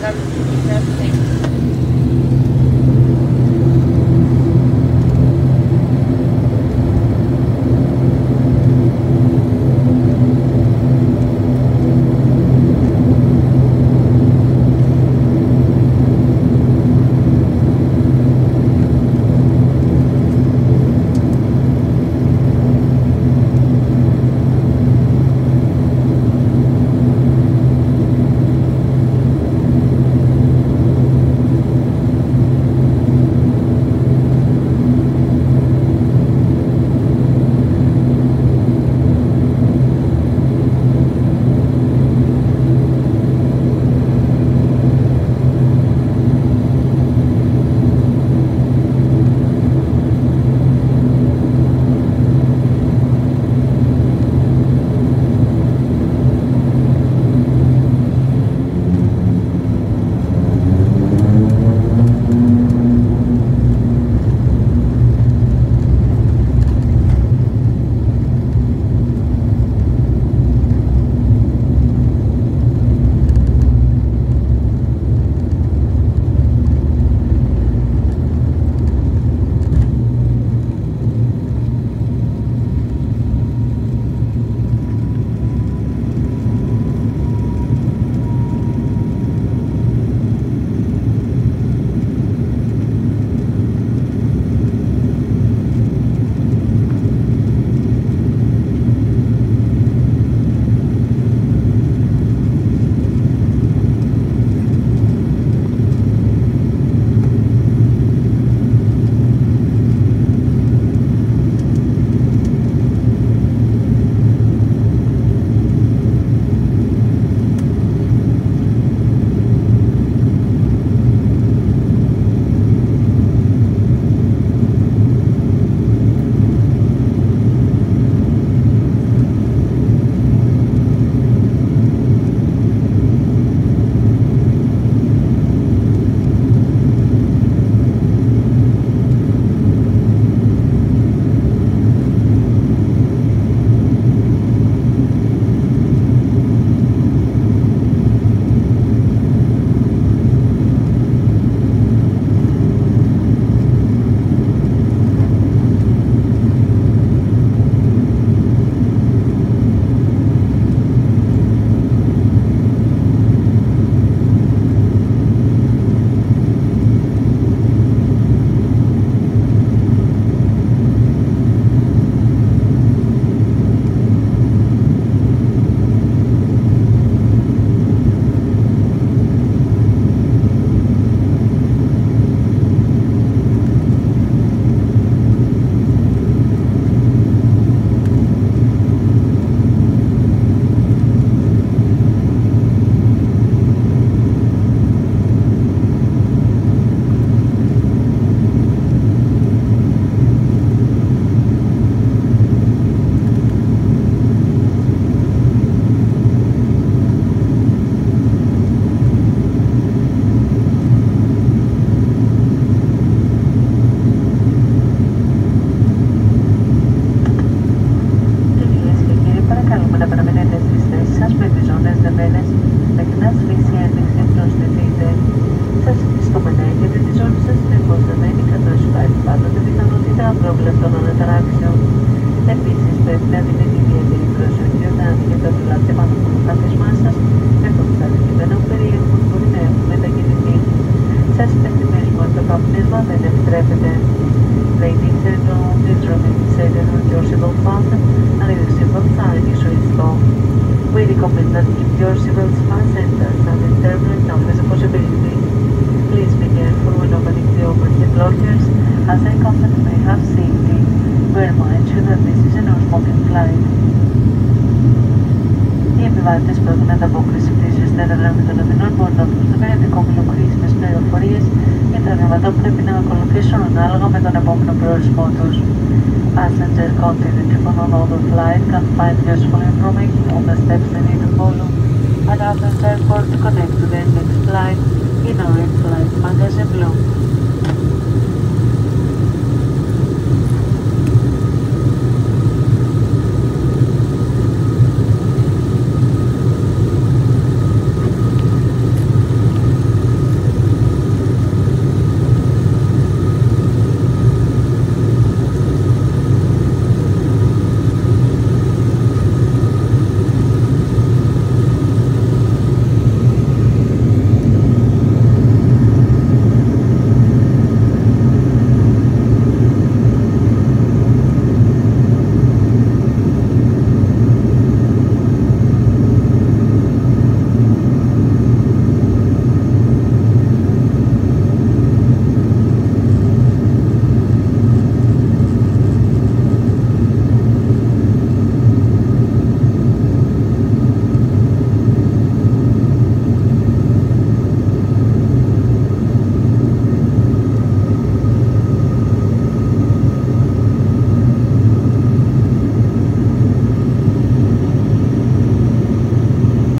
that everything. Επίση, τεκνά σφίξη ένδειξε προς υπάρχει πάντοτε. Επίσης πρέπει να δίνετε ιδιαίτερη προσοχή όταν για τα δουλάτεματα καθισμά τα που περιέχουν μπορεί να έχουν μετακινηθεί. Σας υπενθυμίζουμε ότι το καπνίσμα δεν επιτρέπεται. As I encompassed may have seen bear in mind that this is an non-smoking flight. Οι επιβάτες που έχουν ανταπόκριση πτήσεως στα αεροδρόμια των Αθηνών μπορούν να βρουν στο περιοδικό μιλοκρίσιμες πληροφορίες για τα βήματα που πρέπει να ακολουθήσουν ανάλογα με τον επόμενο προορισμό τους. Passengers continuing on another flight can find useful information on the steps they need to follow at Athens Airport to connect to their next flight in our in-flight magazine blue.